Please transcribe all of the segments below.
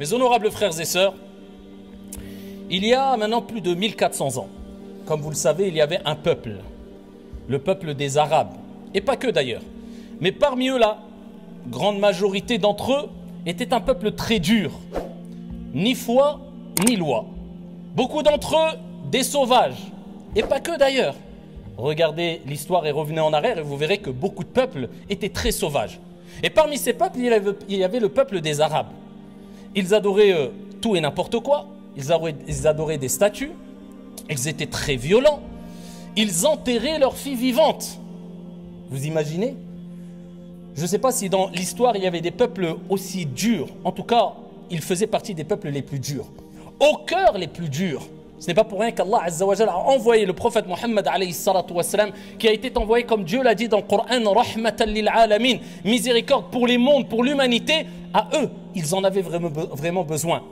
Mes honorables frères et sœurs, il y a maintenant plus de 1400 ans, comme vous le savez, il y avait un peuple, le peuple des Arabes, et pas que d'ailleurs. Mais parmi eux, la grande majorité d'entre eux était un peuple très dur, ni foi, ni loi. Beaucoup d'entre eux, des sauvages, et pas que d'ailleurs. Regardez l'histoire et revenez en arrière et vous verrez que beaucoup de peuples étaient très sauvages. Et parmi ces peuples, il y avait, le peuple des Arabes. Ils adoraient euh, tout et n'importe quoi. Ils adoraient, ils adoraient des statues. Ils étaient très violents. Ils enterraient leurs filles vivantes. Vous imaginez? Je ne sais pas si dans l'histoire il y avait des peuples aussi durs. En tout cas, ils faisaient partie des peuples les plus durs. Au cœur les plus durs. Ce n'est pas pour rien qu'Allah a envoyé le prophète Mohammed qui a été envoyé comme Dieu l'a dit dans le Coran rahmatan lil alamin, miséricorde pour les mondes, pour l'humanité. À eux, ils en avaient vraiment, vraiment besoin.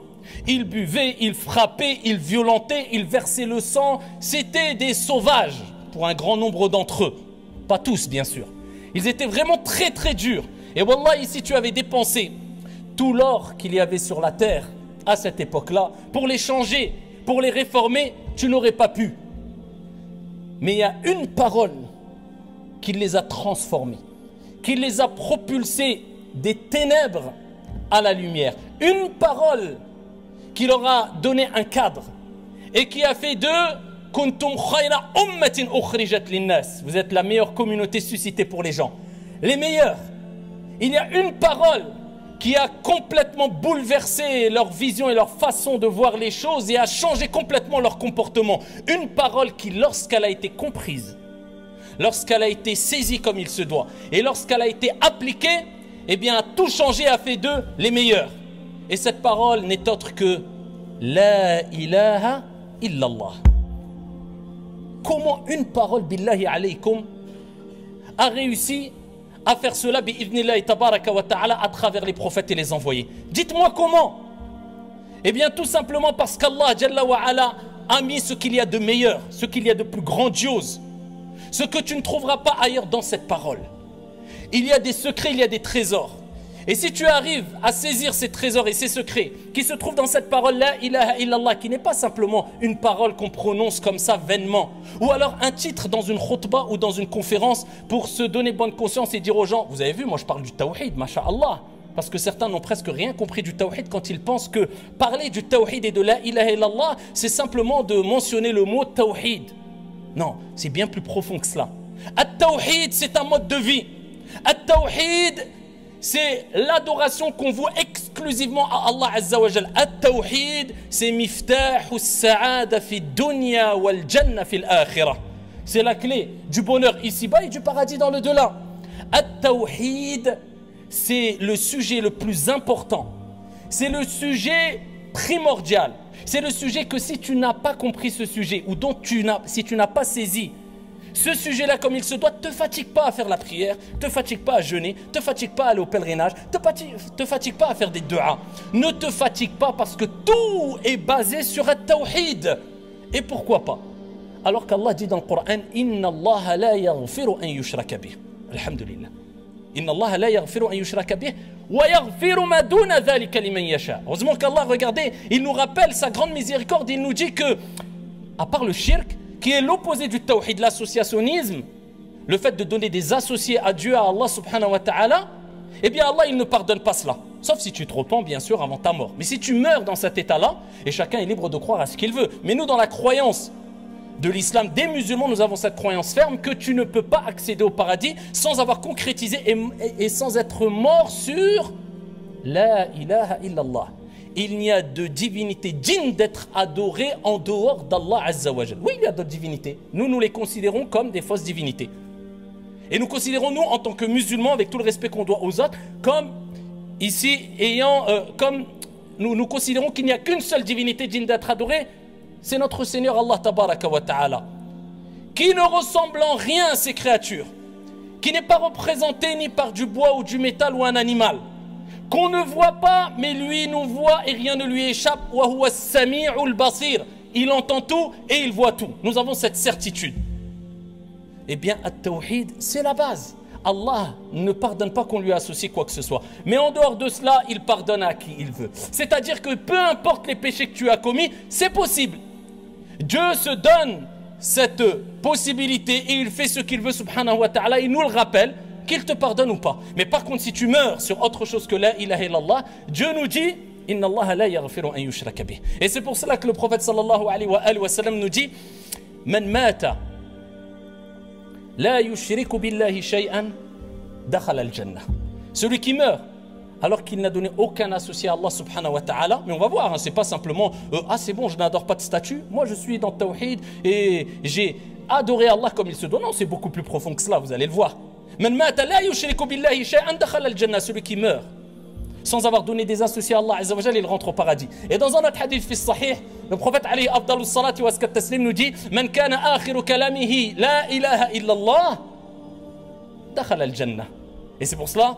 Ils buvaient, ils frappaient, ils violentaient, ils versaient le sang. C'était des sauvages pour un grand nombre d'entre eux. Pas tous, bien sûr. Ils étaient vraiment très très durs. Et Wallah, si tu avais dépensé tout l'or qu'il y avait sur la terre à cette époque-là pour les changer pour les réformer, tu n'aurais pas pu. Mais il y a une parole qui les a transformés, qui les a propulsés des ténèbres à la lumière. Une parole qui leur a donné un cadre et qui a fait d'eux vous êtes la meilleure communauté suscitée pour les gens. Les meilleurs. Il y a une parole qui a complètement bouleversé leur vision et leur façon de voir les choses et a changé complètement leur comportement. Une parole qui, lorsqu'elle a été comprise, lorsqu'elle a été saisie comme il se doit, et lorsqu'elle a été appliquée, eh a tout changé, a fait d'eux les meilleurs. Et cette parole n'est autre que La ilaha illallah. Comment une parole, billahi alaykum, a réussi à faire cela à travers les prophètes et les envoyés. Dites-moi comment Eh bien tout simplement parce qu'Allah a mis ce qu'il y a de meilleur, ce qu'il y a de plus grandiose, ce que tu ne trouveras pas ailleurs dans cette parole. Il y a des secrets, il y a des trésors. Et si tu arrives à saisir ces trésors et ces secrets qui se trouvent dans cette parole là ilaha illallah, qui n'est pas simplement une parole qu'on prononce comme ça vainement, ou alors un titre dans une khutbah ou dans une conférence pour se donner bonne conscience et dire aux gens, vous avez vu, moi je parle du tawhid, masha'Allah. Parce que certains n'ont presque rien compris du tawhid quand ils pensent que parler du tawhid et de la ilaha illallah, c'est simplement de mentionner le mot tawhid. Non, c'est bien plus profond que cela. At-tawhid, c'est un mode de vie. At-tawhid, c'est l'adoration qu'on voit exclusivement à Allah Azza wa Jal. At-tawhid, c'est miftahu sa'ada fi dunya wal jannah fi l'akhirah. C'est la clé du bonheur ici-bas et du paradis dans le delà. At-tawhid, c'est le sujet le plus important. C'est le sujet primordial. C'est le sujet que si tu n'as pas compris ce sujet ou dont tu si tu n'as pas saisi ce sujet-là comme il se doit, te fatigue pas à faire la prière, te fatigue pas à jeûner, te fatigue pas à aller au pèlerinage, te fatigue, te fatigue pas à faire des du'a. Ne te fatigue pas parce que tout est basé sur un tawhid. Et pourquoi pas? Alors qu'Allah dit dans le Coran Inna Allah la yaghfiru an yushraka bih. Alhamdulillah. Inna Allah la yaghfiru an yushraka bih wa yaghfiru ma duna. Heureusement qu'Allah, regardez, il nous rappelle sa grande miséricorde, il nous dit que à part le shirk, qui est l'opposé du tawhid, l'associationnisme, le fait de donner des associés à Dieu, à Allah subhanahu wa ta'ala, eh bien Allah il ne pardonne pas cela. Sauf si tu te repens bien sûr avant ta mort. Mais si tu meurs dans cet état-là, et chacun est libre de croire à ce qu'il veut. Mais nous dans la croyance de l'islam des musulmans, nous avons cette croyance ferme que tu ne peux pas accéder au paradis sans avoir concrétisé et, et sans être mort sur La ilaha illallah il n'y a de divinité digne d'être adorée en dehors d'Allah Azzawajal. Oui, il y a d'autres divinités. Nous, nous les considérons comme des fausses divinités. Et nous considérons, nous, en tant que musulmans, avec tout le respect qu'on doit aux autres, comme ici, ayant, euh, comme nous, considérons qu'il n'y a qu'une seule divinité digne d'être adorée, c'est notre Seigneur Allah Tabaraka wa Ta'ala, qui ne ressemble en rien à ces créatures, qui n'est pas représenté ni par du bois ou du métal ou un animal, qu'on ne voit pas, mais lui nous voit et rien ne lui échappe. Il entend tout et il voit tout. Nous avons cette certitude. Eh bien, At-Tawhid, c'est la base. Allah ne pardonne pas qu'on lui associe quoi que ce soit. Mais en dehors de cela, il pardonne à qui il veut. C'est-à-dire que peu importe les péchés que tu as commis, c'est possible. Dieu se donne cette possibilité et il fait ce qu'il veut, subhanahu wa ta'ala, il nous le rappelle, qu'il te pardonne ou pas. Mais par contre, si tu meurs sur autre chose que la ilaha illallah, Dieu nous dit, Inna Allah. Et c'est pour cela que le prophète sallallahu alayhi wa, alayhi wa sallam nous dit, Man mata la yushriku billahi shay'an dakhala al-jannah. Celui qui meurt alors qu'il n'a donné aucun associé à Allah subhanahu wa ta'ala. Mais on va voir, hein, c'est pas simplement euh, Ah, c'est bon, je n'adore pas de statut. Moi, je suis dans Tawhid et j'ai adoré Allah comme il se doit. Non, c'est beaucoup plus profond que cela, vous allez le voir. Celui qui meurt sans avoir donné des associés à Allah il rentre au paradis. Et dans un hadith fi sahih, le prophète salati wa taslim nous dit Man. Et c'est pour cela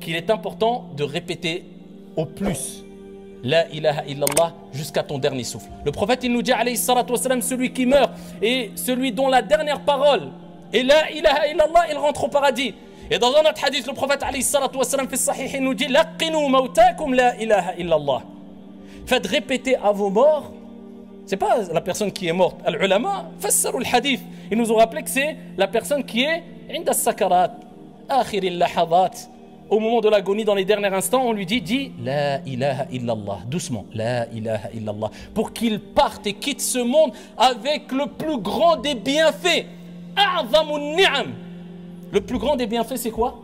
qu'il est important de répéter au plus La ilaha illallah jusqu'à ton dernier souffle. Le prophète il nous dit alayhi salatu wassalam, celui qui meurt et celui dont la dernière parole est La ilaha illallah, il rentre au paradis. Et dans un autre hadith, le prophète alayhi salatu wassalam fait sahih, il nous dit Laqinu mautakum la ilaha illallah. Faites répéter à vos morts c'est pas la personne qui est morte. Al-ulama, fassaru hadith. Ils nous ont rappelé que c'est la personne qui est inda sakarat, akhir al-lahadat, au moment de l'agonie, dans les derniers instants, on lui dit, dis La ilaha illallah, doucement, La ilaha illallah, pour qu'il parte et quitte ce monde avec le plus grand des bienfaits. Ni'am. Le plus grand des bienfaits, c'est quoi?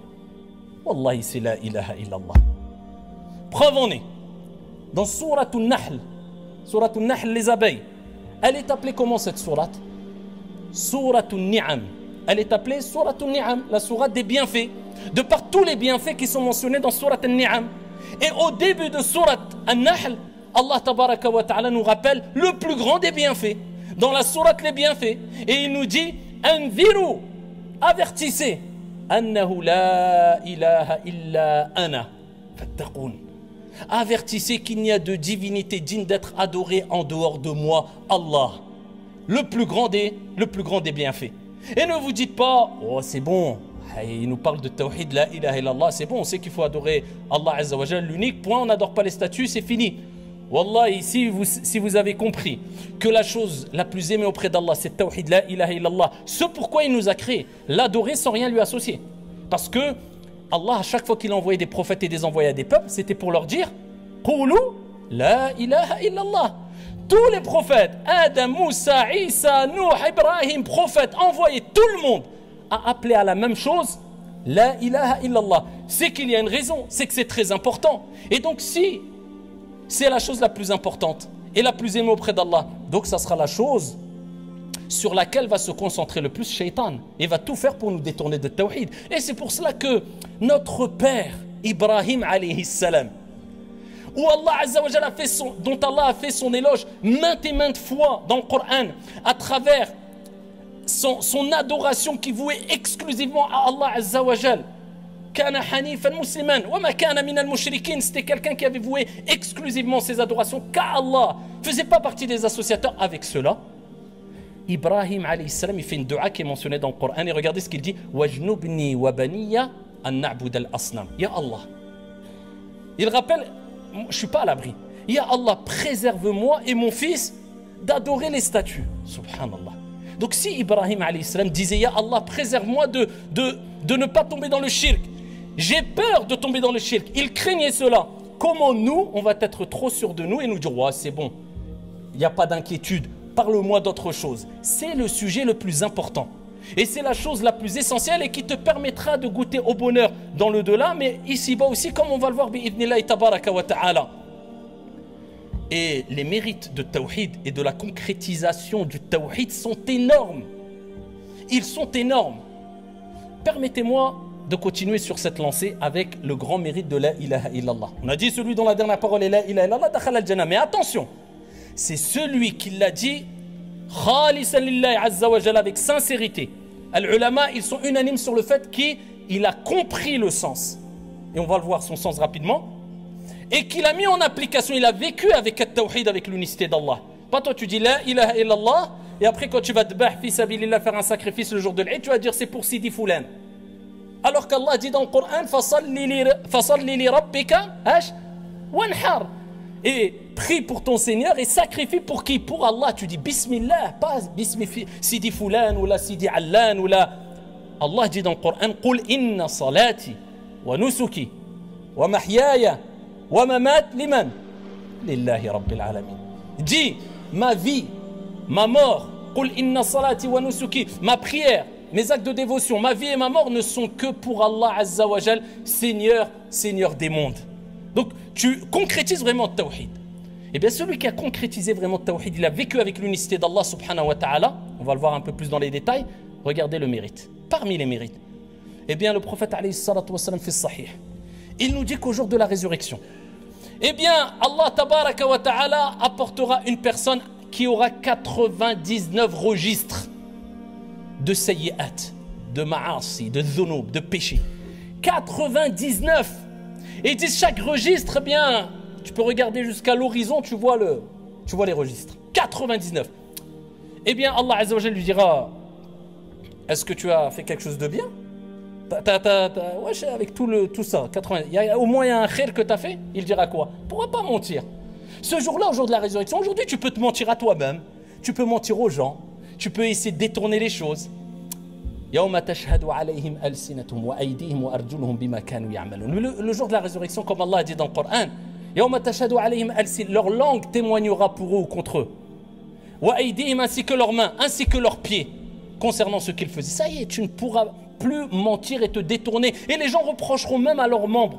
Wallahi, c'est La ilaha illallah. Preuve en est. Dans Surat al-Nahl, Surat al-Nahl, les abeilles, elle est appelée comment cette surat Surat al-Ni'am. Elle est appelée Surat al-Ni'am, la surat des bienfaits de par tous les bienfaits qui sont mentionnés dans Surat An-Ni'am. Et au début de Surat An-Nahl, Allah tabaraka wa ta'ala nous rappelle le plus grand des bienfaits. Dans la Surat les bienfaits. Et il nous dit Anviru, avertissez. Annahu la ilaha illa ana. Avertissez qu'il n'y a de divinité digne d'être adorée en dehors de moi, Allah. Le plus grand des, le plus grand des bienfaits. Et ne vous dites pas, oh c'est bon, il nous parle de tawhid, la ilaha illallah, c'est bon, on sait qu'il faut adorer Allah L'unique point, on n'adore pas les statues, c'est fini. Wallah, ici, vous, si vous avez compris que la chose la plus aimée auprès d'Allah, c'est tawhid, la ilaha illallah, ce pourquoi il nous a créé, l'adorer sans rien lui associer. Parce que Allah, à chaque fois qu'il envoyait des prophètes et des envoyés à des peuples, c'était pour leur dire Qulu la ilaha illallah. Tous les prophètes, Adam, Moussa, Isa, Nuh, Ibrahim, prophètes, envoyés, tout le monde a appelé à la même chose, la ilaha illallah. C'est qu'il y a une raison, c'est que c'est très important. Et donc si c'est la chose la plus importante et la plus aimée auprès d'Allah, donc ça sera la chose sur laquelle va se concentrer le plus Shaitan et va tout faire pour nous détourner de Tawhid. Et c'est pour cela que notre père, Ibrahim alayhi salam, Allah a fait son, dont Allah a fait son éloge maintes et maintes fois dans le Coran, à travers son, adoration qui vouait exclusivement à Allah Azza wa Jal. Kana hanifan musliman, wa ma kana min al-mushrikin, c'était quelqu'un qui avait voué exclusivement ses adorations qu'à Allah, faisait pas partie des associateurs avec cela. Ibrahim alayhi salam, il fait une dua qui est mentionnée dans le Coran et regardez ce qu'il dit Wajnubni wa baniya an na'bud al-asnam. Ya Allah. Il rappelle, je suis pas à l'abri. Ya Allah, préserve-moi et mon fils d'adorer les statues. Subhanallah. Donc si Ibrahim salam disait Ya Allah, préserve-moi de, de, de ne pas tomber dans le shirk, j'ai peur de tomber dans le shirk, il craignait cela. Comment nous, on va être trop sûr de nous et nous dire Ouais, c'est bon, il n'y a pas d'inquiétude, parle-moi d'autre chose. C'est le sujet le plus important. Et c'est la chose la plus essentielle et qui te permettra de goûter au bonheur dans le delà, mais ici-bas aussi, comme on va le voir. Et les mérites de Tawhid et de la concrétisation du Tawhid sont énormes. Ils sont énormes. Permettez-moi de continuer sur cette lancée avec le grand mérite de la ilaha illallah. On a dit celui dont la dernière parole est la ilaha illallah, al-jannah. Mais attention, c'est celui qui l'a dit khalisan lillahi azza wa avec sincérité. Al-ulama, ils sont unanimes sur le fait qu'il a compris le sens. Et on va le voir son sens rapidement et qu'il a mis en application, il a vécu avec le tawhid, avec l'unicité d'Allah. Pas toi tu dis la ilaha illallah et après quand tu vas te faire un sacrifice le jour de l'Eid, tu vas dire c'est pour Sidi Foulan. Alors qu'Allah dit dans le Coran, Fasalli li rabbika, wanhar. Et prie pour ton Seigneur et sacrifie pour qui? Pour Allah. Tu dis Bismillah, pas Bismillah, Sidi Fulan ou la Sidi Allan ou la. Allah dit dans le Coran, Qul inna salati wa nusuki wa mahyaya wa mamat liman. Lillahi Rabbil Alamin. Dis, ma vie, ma mort, Qul inna salati wa nusuki, ma prière, mes actes de dévotion, ma vie et ma mort ne sont que pour Allah Azza wa Jal, Seigneur, Seigneur des mondes. Donc tu concrétises vraiment tawhid. Et eh bien celui qui a concrétisé vraiment tawhid, il a vécu avec l'unicité d'Allah subhanahu wa ta'ala, on va le voir un peu plus dans les détails, regardez le mérite. Parmi les mérites, eh bien le prophète alayhi salatu wa sallam fait sahih. Il nous dit qu'au jour de la résurrection, eh bien Allah tabaraka wa ta'ala apportera une personne qui aura 99 registres de sayyi'at, de ma'asi, de dhunub, de péché. 99 Et ils disent chaque registre, eh bien, tu peux regarder jusqu'à l'horizon, tu vois tu vois les registres. 99. Eh bien, Allah Azza wa lui dira, est-ce que tu as fait quelque chose de bien? Avec tout, le, tout ça, 80, y a, au moins y a un khair que tu as fait, il dira quoi? Pourra pas mentir? Ce jour-là, au jour de la résurrection, aujourd'hui, tu peux te mentir à toi-même, tu peux mentir aux gens, tu peux essayer de détourner les choses. Le, jour de la résurrection, comme Allah a dit dans le Coran, leur langue témoignera pour eux ou contre eux. ainsi que leurs mains, ainsi que leurs pieds, concernant ce qu'ils faisaient. Ça y est, tu ne pourras plus mentir et te détourner. Et les gens reprocheront même à leurs membres.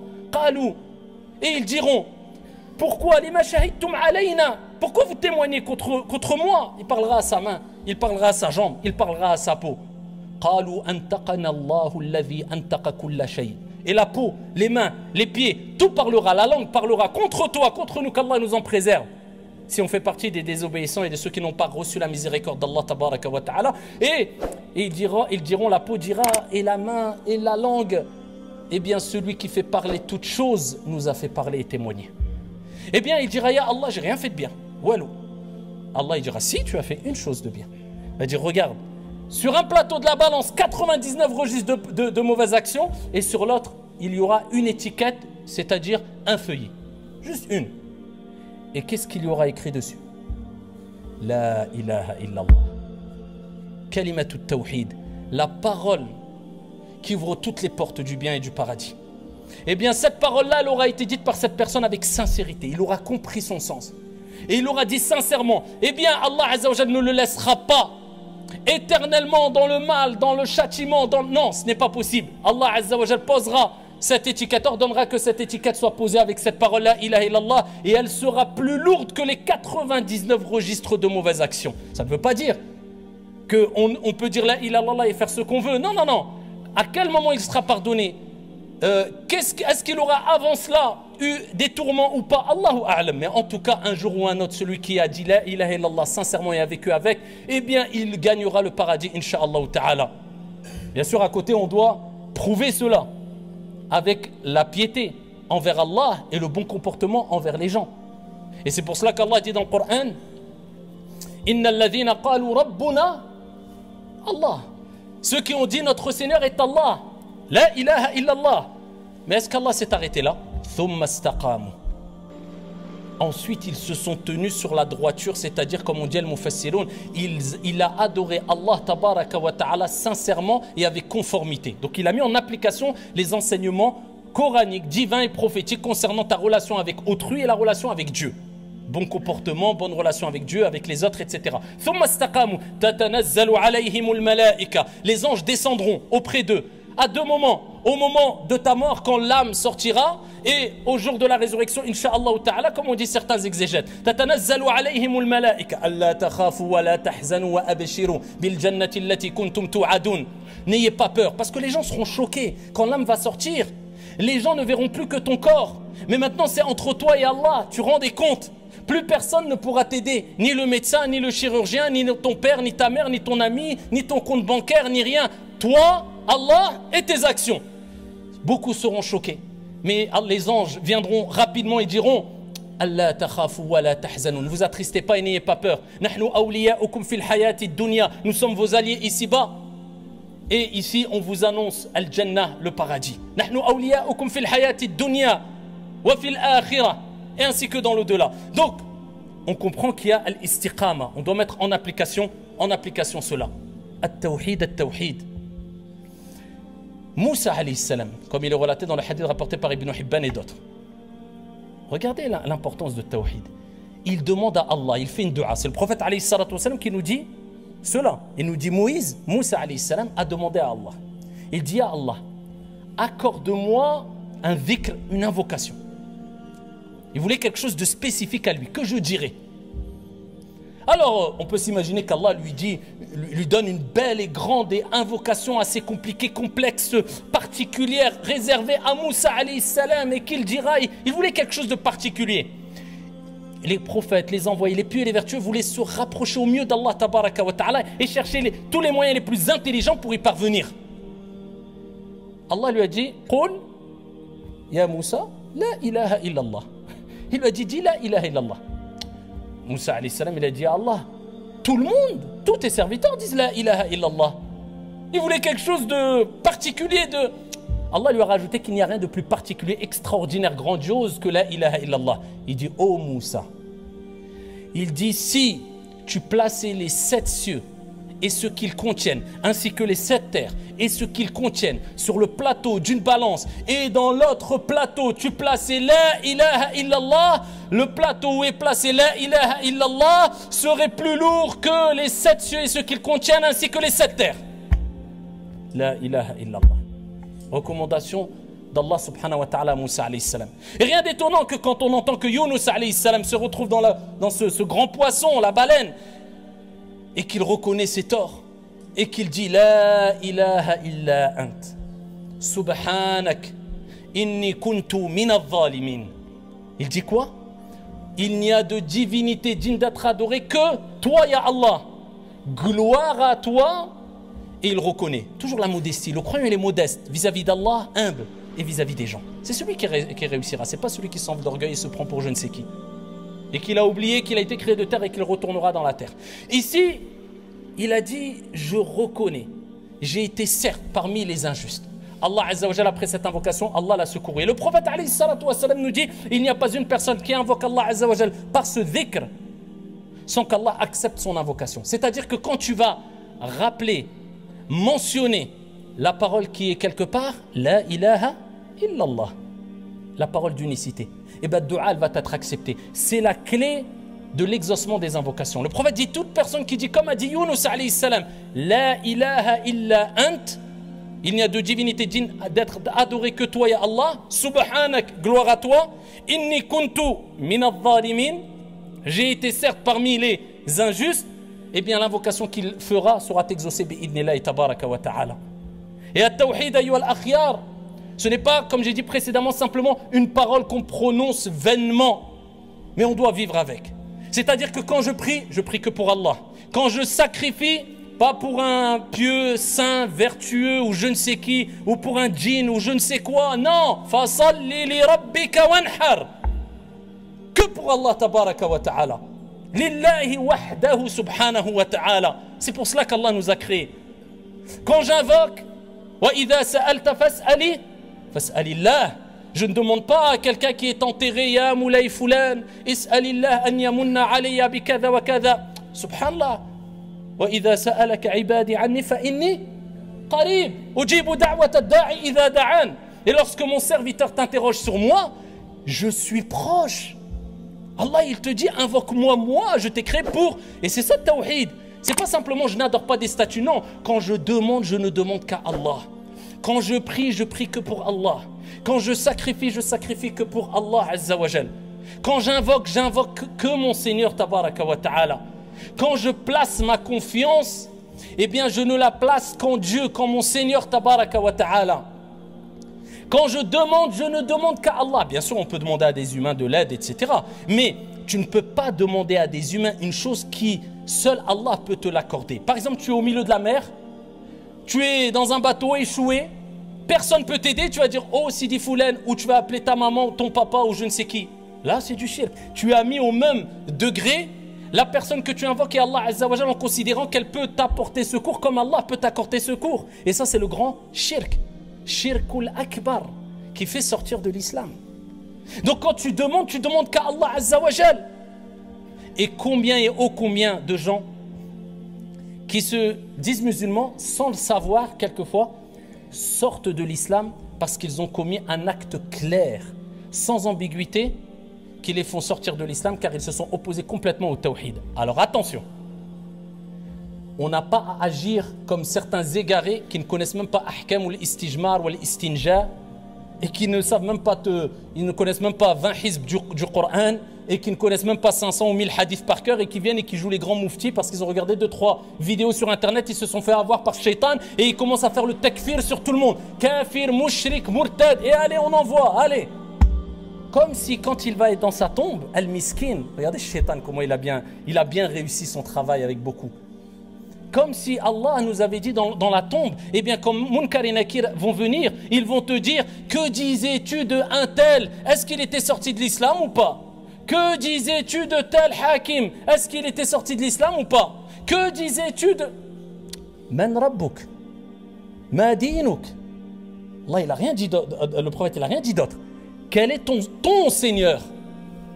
Et ils diront, pourquoi Pourquoi vous témoignez contre, contre moi? Il parlera à sa main, il parlera à sa jambe, il parlera à sa peau. Et la peau, les mains, les pieds, tout parlera, la langue parlera contre toi, contre nous, qu'Allah nous en préserve. Si on fait partie des désobéissants et de ceux qui n'ont pas reçu la miséricorde d'Allah ta'ala. Et, ils, diront, ils diront, la peau dira, et la main, et la langue. Eh bien, celui qui fait parler toutes choses nous a fait parler et témoigner. Eh bien, il dira, Ya Allah, j'ai rien fait de bien. Walou. Allah, il dira, si, tu as fait une chose de bien. Il va dire, regarde, sur un plateau de la balance, 99 registres de, mauvaises actions, et sur l'autre, il y aura une étiquette, c'est-à-dire un feuillet. Juste une. Et qu'est-ce qu'il y aura écrit dessus? La ilaha illallah. Kalimatut tawhid. La parole qui ouvre toutes les portes du bien et du paradis. Eh bien, cette parole-là, elle aura été dite par cette personne avec sincérité. Il aura compris son sens. Et il aura dit sincèrement, eh bien, Allah Azzawajal ne le laissera pas éternellement dans le mal, dans le châtiment. Dans... Non, ce n'est pas possible. Allah Azzawajal posera cette étiquette, ordonnera que cette étiquette soit posée avec cette parole-là, ilaha illallah, et elle sera plus lourde que les 99 registres de mauvaises actions. Ça ne veut pas dire qu'on on peut dire la ilaha et faire ce qu'on veut. Non, non, non. À quel moment il sera pardonné? Euh, Est-ce qu'il aura avant cela eu des tourments ou pas Allahu a'lam. Mais en tout cas, un jour ou un autre, celui qui a dit la ilaha illallah sincèrement et a vécu avec, eh bien, il gagnera le paradis, inshallah ta'ala. Bien sûr, à côté, on doit prouver cela avec la piété envers Allah et le bon comportement envers les gens. Et c'est pour cela qu'Allah dit dans le Coran Inna alladhina qalu rabbuna Allah. Ceux qui ont dit notre Seigneur est Allah. La ilaha illallah. Mais est-ce qu'Allah s'est arrêté là? Ensuite, ils se sont tenus sur la droiture, c'est-à-dire, comme on dit il, il a adoré Allah tabaraka wa ta'ala sincèrement et avec conformité. Donc, il a mis en application les enseignements coraniques, divins et prophétiques concernant ta relation avec autrui et la relation avec Dieu. Bon comportement, bonne relation avec Dieu, avec les autres, etc. Les anges descendront auprès d'eux à deux moments. Au moment de ta mort, quand l'âme sortira, et au jour de la résurrection, Inch'Allah ta'ala, comme on dit certains exégètes. N'ayez pas peur, parce que les gens seront choqués quand l'âme va sortir. Les gens ne verront plus que ton corps. Mais maintenant, c'est entre toi et Allah. Tu rends des comptes. Plus personne ne pourra t'aider, ni le médecin, ni le chirurgien, ni ton père, ni ta mère, ni ton ami, ni ton compte bancaire, ni rien. Toi, Allah et tes actions. Beaucoup seront choqués. Mais les anges viendront rapidement et diront Allah ne vous attristez pas et n'ayez pas peur. Nous sommes vos alliés ici-bas. Et ici, on vous annonce Al-Jannah, le paradis. Nahnu awliya'ukum fil hayati dunya wa fil. Et ainsi que dans l'au-delà. Donc, on comprend qu'il y a Al-Istiqama. On doit mettre en application, en application cela. At-Tawhid, At-Tawhid. Moussa salam, comme il est relaté dans le hadith rapporté par Ibn Hibban et d'autres. Regardez l'importance de Tawhid. Il demande à Allah, il fait une dua. C'est le prophète salam qui nous dit cela. Il nous dit Moïse, Moussa salam a demandé à Allah. Il dit à Allah, accorde-moi un dhikr, une invocation. Il voulait quelque chose de spécifique à lui, que je dirais. Alors, on peut s'imaginer qu'Allah lui dit, lui donne une belle et grande invocation assez compliquée, complexe, particulière, réservée à Moussa salam et qu'il dira, il voulait quelque chose de particulier. Les prophètes, les envoyés, les pieux et les vertueux voulaient se rapprocher au mieux d'Allah ta'ala et chercher tous les moyens les plus intelligents pour y parvenir. Allah lui a dit, Qul, ya Moussa, la ilaha illallah. Il lui a dit, dis la ilaha illallah. Moussa il a dit à Allah, tout le monde, tous tes serviteurs disent la ilaha illallah. Il voulait quelque chose de particulier, de... Allah lui a rajouté qu'il n'y a rien de plus particulier, extraordinaire, grandiose que la ilaha illallah. Il dit, oh Moussa, il dit, si tu plaçais les sept cieux et ce qu'ils contiennent, ainsi que les sept terres et ce qu'ils contiennent sur le plateau d'une balance, et dans l'autre plateau tu plaçais la ilaha illallah, le plateau où est placé la ilaha illallah serait plus lourd que les sept cieux et ce qu'ils contiennent, ainsi que les sept terres. La ilaha illallah. Recommandation d'Allah subhanahu wa ta'ala Moussa alayhi salam. Et rien d'étonnant que quand on entend que Yunus alayhi salam se retrouve dans, la, dans ce grand poisson, la baleine, et qu'il reconnaît ses torts et qu'il dit La ilaha illa ant. Subhanak. Inni kuntu min zalimin Il dit quoi? Il n'y a de divinité digne d'être adorée que toi, Ya Allah. Gloire à toi. Et il reconnaît toujours la modestie. Le croyant, est modeste vis-à-vis d'Allah, humble et vis-à-vis des gens. C'est celui qui, qui réussira. C'est pas celui qui s'enfle d'orgueil et se prend pour je ne sais qui et qu'il a oublié qu'il a été créé de terre et qu'il retournera dans la terre. Ici, il a dit, je reconnais, j'ai été certes parmi les injustes. Allah Azzawajal, après cette invocation, Allah l'a secouru. Et le prophète wassalam, nous dit, il n'y a pas une personne qui invoque Allah par ce dhikr sans qu'Allah accepte son invocation. C'est-à-dire que quand tu vas rappeler, mentionner la parole qui est quelque part, la ilaha illallah, la parole d'unicité, et eh bien, dua, elle va être acceptée. C'est la clé de l'exaucement des invocations. Le prophète dit toute personne qui dit comme a dit Yunus alayhi salam La ilaha illa ant il n'y a de divinité digne d'être adoré que toi ya Allah subhanak gloire à toi inni kuntu min j'ai été certes parmi les injustes eh bien l'invocation qu'il fera sera exaucée bi'idnillahi tabaraka wa ta'ala et at-tawhid ayyuhal akhyar ce n'est pas comme j'ai dit précédemment simplement une parole qu'on prononce vainement mais on doit vivre avec c'est-à-dire que quand je prie, je prie que pour Allah. Quand je sacrifie, pas pour un pieux, saint, vertueux ou je ne sais qui, ou pour un djinn ou je ne sais quoi. Non. Que pour Allah tabaraka wa ta'ala. Lillahi wahdahu subhanahu wa ta'ala. C'est pour cela qu'Allah nous a créés. Quand j'invoque, Je ne demande pas à quelqu'un qui est enterré, Ya Moulay Foulan, Is'alillah an yamunna alayya bi kada wa kada. Subhanallah. Wa idha sa'alaka ibadi anni fa inni qarib. Ujibu da'wata da'i idha da'an. Et lorsque mon serviteur t'interroge sur moi, je suis proche. Allah, il te dit, invoque-moi, moi, je t'ai créé pour. Et c'est ça, tawhid. C'est pas simplement je n'adore pas des statues, non. Quand je demande, je ne demande qu'à Allah. Quand je prie, je prie que pour Allah. Quand je sacrifie, je sacrifie que pour Allah Azzawajal. Quand j'invoque, j'invoque que mon Seigneur Tabaraka wa Ta'ala. Quand je place ma confiance, eh bien je ne la place qu'en Dieu, qu'en mon Seigneur Tabaraka wa Ta'ala. Quand je demande, je ne demande qu'à Allah. Bien sûr, on peut demander à des humains de l'aide, etc. Mais tu ne peux pas demander à des humains une chose qui, seul Allah peut te l'accorder. Par exemple, tu es au milieu de la mer, tu es dans un bateau échoué, personne ne peut t'aider, tu vas dire Oh Sidi Foulen, ou tu vas appeler ta maman, ton papa ou je ne sais qui. Là, c'est du shirk. Tu as mis au même degré la personne que tu invoques est Allah Azzawajal en considérant qu'elle peut t'apporter secours comme Allah peut t'accorder secours. Et ça, c'est le grand shirk. Shirkul Akbar, qui fait sortir de l'islam. Donc quand tu demandes, tu demandes qu'à Allah Azzawajal. Et combien et ô combien de gens qui se disent musulmans sans le savoir quelquefois sortent de l'islam parce qu'ils ont commis un acte clair, sans ambiguïté, qui les font sortir de l'islam car ils se sont opposés complètement au tawhid. Alors attention, on n'a pas à agir comme certains égarés qui ne connaissent même pas ahkam ou l'istijmar ou l'istinja et qui ne savent même pas ils ne connaissent même pas 20 hizb du, Coran et qui ne connaissent même pas 500 ou 1000 hadiths par cœur et qui viennent et qui jouent les grands mouftis parce qu'ils ont regardé 2-3 vidéos sur internet, ils se sont fait avoir par shaitan et ils commencent à faire le takfir sur tout le monde. Kafir, mushrik, murtad, et allez, on envoie, allez. Comme si quand il va être dans sa tombe, al-miskin, regardez Shaitan comment il a, il a bien réussi son travail avec beaucoup. Comme si Allah nous avait dit dans, la tombe, eh bien comme Munkar et Nakir vont venir, ils vont te dire, que disais-tu de un tel? Est-ce qu'il était sorti de l'islam ou pas? Que disais-tu de tel hakim? Est-ce qu'il était sorti de l'islam ou pas? Que disais-tu de... Man rabbuk? Ma Allah, il a rien dit le prophète, il a rien dit d'autre. Quel est ton, ton Seigneur?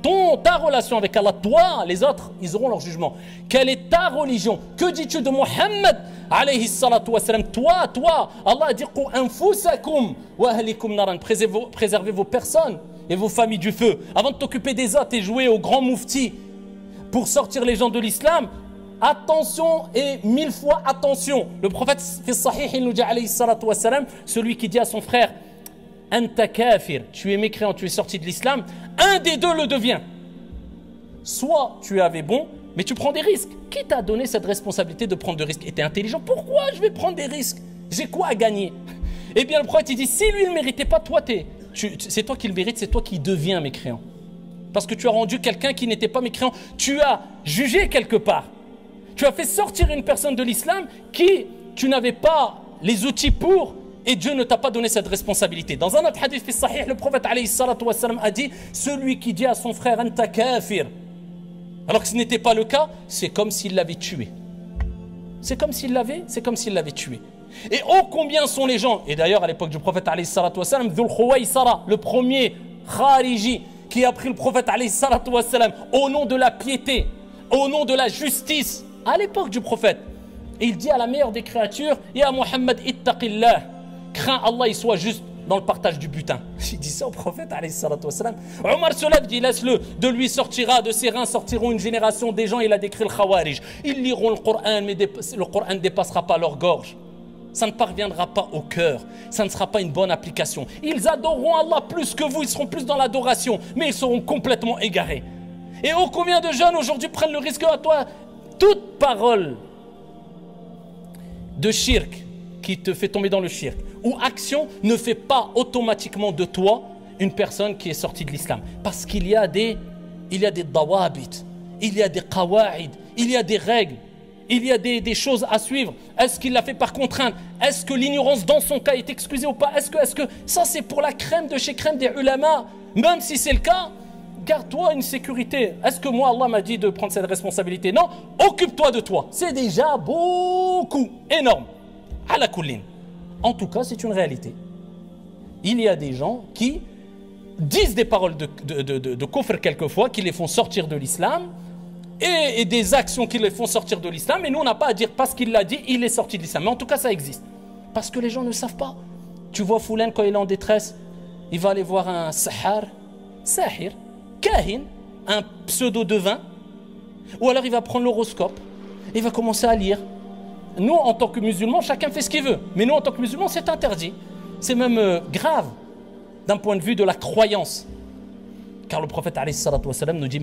Ton, ta relation avec Allah, toi, les autres, ils auront leur jugement. Quelle est ta religion? Que dis-tu de Muhammad alayhi salatu wassalam? Toi, toi, Allah a dit préservez, préservez vos personnes et vos familles du feu. Avant de t'occuper des autres et jouer au grand moufti pour sortir les gens de l'islam, attention et mille fois attention. Le prophète il nous dit alayhi salatu celui qui dit à son frère anta kafir, tu es mécréant, tu es sorti de l'islam, un des deux le devient. Soit tu avais bon, mais tu prends des risques. Qui t'a donné cette responsabilité de prendre des risques Et tu es intelligent, pourquoi je vais prendre des risques J'ai quoi à gagner Eh bien, le prophète, il dit, si lui, ne méritait pas, toi, c'est toi qui le mérites, c'est toi qui deviens mécréant. Parce que tu as rendu quelqu'un qui n'était pas mécréant. Tu as jugé quelque part. Tu as fait sortir une personne de l'islam qui, tu n'avais pas les outils pour, et Dieu ne t'a pas donné cette responsabilité. Dans un autre hadith sahih, le prophète a dit Celui qui dit à son frère Anta kafir, alors que ce n'était pas le cas, c'est comme s'il l'avait tué. C'est comme s'il l'avait, c'est comme s'il l'avait tué. Et oh combien sont les gens, et d'ailleurs à l'époque du prophète le premier khariji qui a pris le prophète au nom de la piété, au nom de la justice, à l'époque du prophète. il dit à la meilleure des créatures, Ya Muhammad ittaqillah, crains Allah, il soit juste dans le partage du butin. Il dit ça au prophète, Omar se lève, dit laisse-le, de lui sortira, de ses reins sortiront une génération des gens, il a décrit le khawarij. Ils liront le Coran, mais le Coran ne dépassera pas leur gorge. Ça ne parviendra pas au cœur. Ça ne sera pas une bonne application. Ils adoreront Allah plus que vous, ils seront plus dans l'adoration, mais ils seront complètement égarés. Et oh, combien de jeunes aujourd'hui prennent le risque à toi? Toute parole de shirk qui te fait tomber dans le shirk ou action ne fait pas automatiquement de toi une personne qui est sortie de l'islam. Parce qu'il y a des, il y a des il y a des qawa'id, il y a des règles, il y a des, choses à suivre. Est-ce qu'il l'a fait par contrainte? Est-ce que l'ignorance dans son cas est excusée ou pas? Est-ce que, est que ça c'est pour la crème de chez crème des ulama Même si c'est le cas, garde-toi une sécurité. Est-ce que moi Allah m'a dit de prendre cette responsabilité? Non, occupe-toi de toi. C'est déjà beaucoup, énorme. À la couline. En tout cas, c'est une réalité. Il y a des gens qui disent des paroles de, de, quelquefois, qui les font sortir de l'islam, et, des actions qui les font sortir de l'islam, et nous on n'a pas à dire parce qu'il l'a dit, il est sorti de l'islam. Mais en tout cas, ça existe. Parce que les gens ne savent pas. Tu vois Foulen quand il est en détresse, il va aller voir un sahar, sahir, kahin, un pseudo-devin, ou alors il va prendre l'horoscope, et il va commencer à lire nous, en tant que musulmans, chacun fait ce qu'il veut. Mais nous, en tant que musulmans, c'est interdit. C'est même euh, grave d'un point de vue de la croyance. Car le prophète nous dit.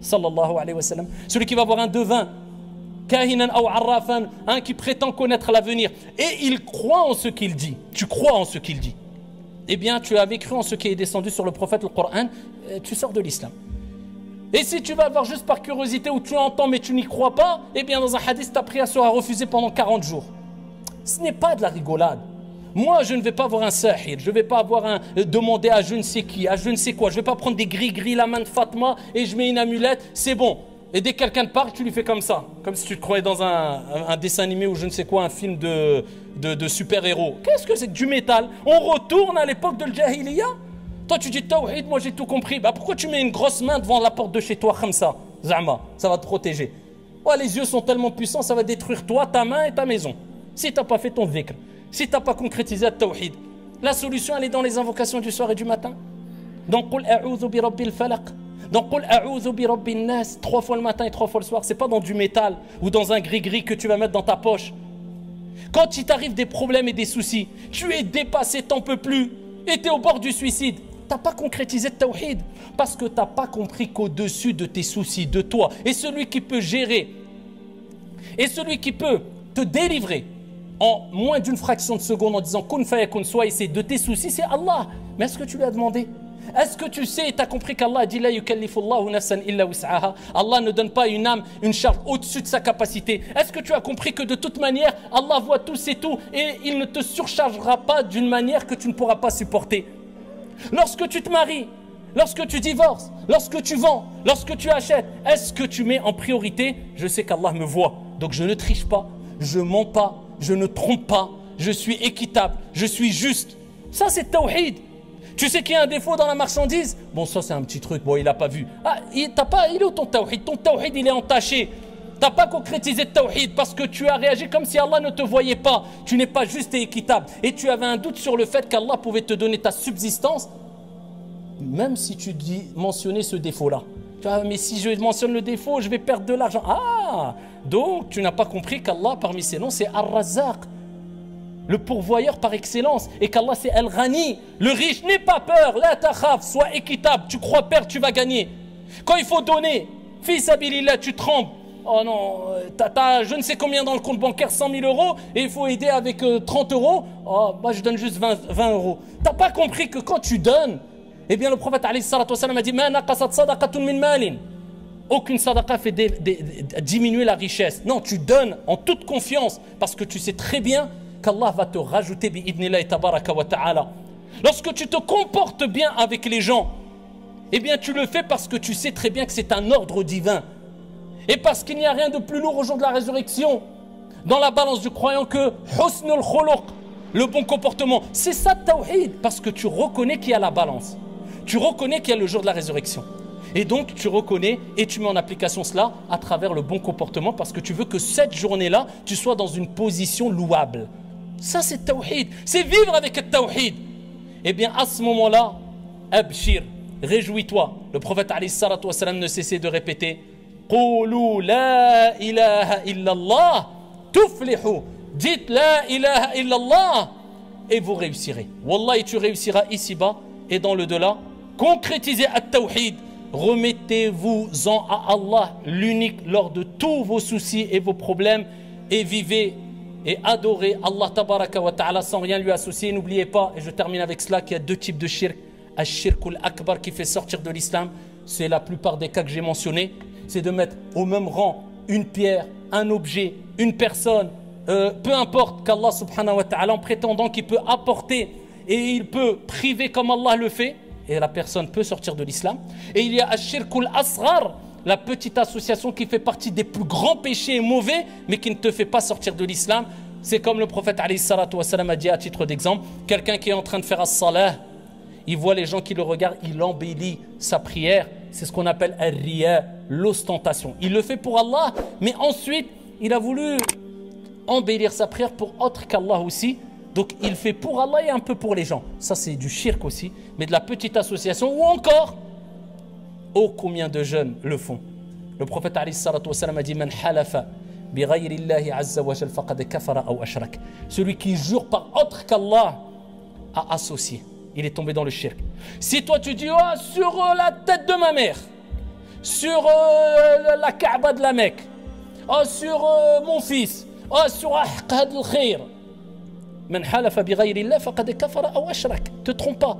Sallallahu. Celui qui va voir un devin, kahinan arrafan, un qui prétend connaître l'avenir, et il croit en ce qu'il dit. Tu crois en ce qu'il dit. Eh bien, tu avais cru en ce qui est descendu sur le prophète, le Coran, tu sors de l'islam. Et si tu vas voir juste par curiosité ou tu entends mais tu n'y crois pas, eh bien dans un hadith ta prière sera refusée pendant 40 jours. Ce n'est pas de la rigolade. Moi, je ne vais pas avoir un sahir, je ne vais pas avoir un euh, demander à je ne sais qui, à je ne sais quoi. Je ne vais pas prendre des gris-gris, la main de Fatma et je mets une amulette, c'est bon. Et dès que quelqu'un te parle, tu lui fais comme ça. Comme si tu te croyais dans un, dessin animé ou je ne sais quoi, un film de, de, super-héros. Qu'est-ce que c'est que du métal? On retourne à l'époque de l'Jahiliya? Toi, tu dis Tawhid, moi j'ai tout compris. Bah pourquoi tu mets une grosse main devant la porte de chez toi comme ça Zama, ça va te protéger. Les yeux sont tellement puissants, ça va détruire toi, ta main et ta maison. Si tu n'as pas fait ton dhikr, si tu n'as pas concrétisé le Tawhid, la solution elle est dans les invocations du soir et du matin. Donc, Qul a'udhu bi rabbil falaq. Donc, Qul a'udhu bi nas, trois fois le matin et trois fois le soir. C'est pas dans du métal ou dans un gris-gris que tu vas mettre dans ta poche. Quand il t'arrive des problèmes et des soucis, tu es dépassé, t'en peux plus, et tu es au bord du suicide. T'as pas concrétisé le tawhid parce que t'as pas compris qu'au-dessus de tes soucis, de toi, et celui qui peut gérer, et celui qui peut te délivrer en moins d'une fraction de seconde en disant kun fayakun, soit et c'est de tes soucis, c'est Allah. Mais est-ce que tu lui as demandé? Est-ce que tu sais et tu as compris qu'Allah dit la nafsan illa Allah ne donne pas une âme une charge au-dessus de sa capacité. Est-ce que tu as compris que de toute manière Allah voit tout c'est tout et il ne te surchargera pas d'une manière que tu ne pourras pas supporter? Lorsque tu te maries, lorsque tu divorces, lorsque tu vends, lorsque tu achètes, est-ce que tu mets en priorité je sais qu'Allah me voit donc je ne triche pas, je mens pas, je ne trompe pas, je suis équitable, je suis juste. Ça c'est tawhid. Tu sais qu'il y a un défaut dans la marchandise? Bon, ça c'est un petit truc, bon, il n'a pas vu. Ah, il, pas, il est où ton tawhid? Ton tawhid, il est entaché. T'as pas concrétisé le tawhid parce que tu as réagi comme si Allah ne te voyait pas. Tu n'es pas juste et équitable. Et tu avais un doute sur le fait qu'Allah pouvait te donner ta subsistance, même si tu dis mentionner ce défaut-là. mais si je mentionne le défaut, je vais perdre de l'argent. Ah Donc, tu n'as pas compris qu'Allah, parmi ses noms, c'est Ar-Razzaq le pourvoyeur par excellence, et qu'Allah c'est Al-Ghani. Le riche, n'aie pas peur, la sois équitable, tu crois perdre, tu vas gagner. Quand il faut donner, fils abilillah, tu trembles. Oh non, t'as je ne sais combien dans le compte bancaire, 100 000 euros, et il faut aider avec 30 euh, euros. Oh, moi je donne juste 20, 20 euros. T'as pas compris que quand tu donnes, eh bien le prophète a dit aucune sadaqa fait diminuer la richesse. Non, tu donnes en toute confiance parce que tu sais très bien qu'Allah va te rajouter Lorsque tu te comportes bien avec les gens, eh bien tu le fais parce que tu sais très bien que c'est un ordre divin. Et parce qu'il n'y a rien de plus lourd au jour de la résurrection dans la balance du croyant que le bon comportement. C'est ça tawhid, parce que tu reconnais qu'il y a la balance. Tu reconnais qu'il y a le jour de la résurrection. Et donc tu reconnais et tu mets en application cela à travers le bon comportement parce que tu veux que cette journée-là, tu sois dans une position louable. Ça, c'est tawhid. C'est vivre avec le tawhid. Eh bien, à ce moment-là, abshir, réjouis-toi. Le prophète ne cessait de répéter La ilaha illallah tuflihu. Dites la ilaha illallah et vous réussirez. Wallah, tu réussiras ici-bas et dans le delà. Concrétisez à tawhid. Remettez-vous-en à Allah, l'unique lors de tous vos soucis et vos problèmes et vivez et adorer Allah tabaraka wa ta'ala sans rien lui associer. N'oubliez pas, et je termine avec cela, qu'il y a deux types de shirk. Al-shirkul akbar qui fait sortir de l'islam, c'est la plupart des cas que j'ai mentionnés, c'est de mettre au même rang une pierre, un objet, une personne, euh, peu importe qu'Allah subhanahu wa ta'ala en prétendant qu'il peut apporter et il peut priver comme Allah le fait, et la personne peut sortir de l'islam. Et il y a Al-shirkul asghar, la petite association qui fait partie des plus grands péchés mauvais, mais qui ne te fait pas sortir de l'islam. C'est comme le prophète a dit à titre d'exemple, quelqu'un qui est en train de faire as-salah, il voit les gens qui le regardent, il embellit sa prière. C'est ce qu'on appelle l'ostentation. Il le fait pour Allah, mais ensuite, il a voulu embellir sa prière pour autre qu'Allah aussi. Donc il fait pour Allah et un peu pour les gens. Ça c'est du shirk aussi, mais de la petite association ou encore Oh, combien de jeunes le font. Le prophète a dit Man halafa Celui qui jure par autre qu'Allah a associé. Il est tombé dans le shirk. Si toi tu dis oh, sur euh, la tête de ma mère, sur euh, la Kaaba de la Mecque, oh, sur euh, mon fils, oh, sur Ahqad al-Khir. Te trompe pas.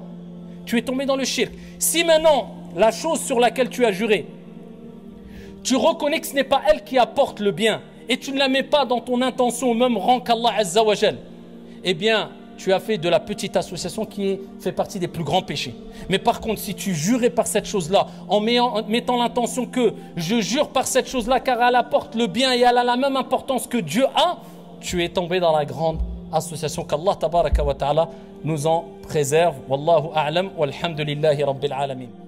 Tu es tombé dans le shirk. Si maintenant la chose sur laquelle tu as juré, tu reconnais que ce n'est pas elle qui apporte le bien et tu ne la mets pas dans ton intention même rang qu'Allah eh bien, tu as fait de la petite association qui fait partie des plus grands péchés. Mais par contre, si tu jurais par cette chose-là, en, mettant l'intention que je jure par cette chose-là car elle apporte le bien et elle a la même importance que Dieu a, tu es tombé dans la grande association qu'Allah nous en préserve. Wallahu a'lam walhamdulillahi rabbil alamin.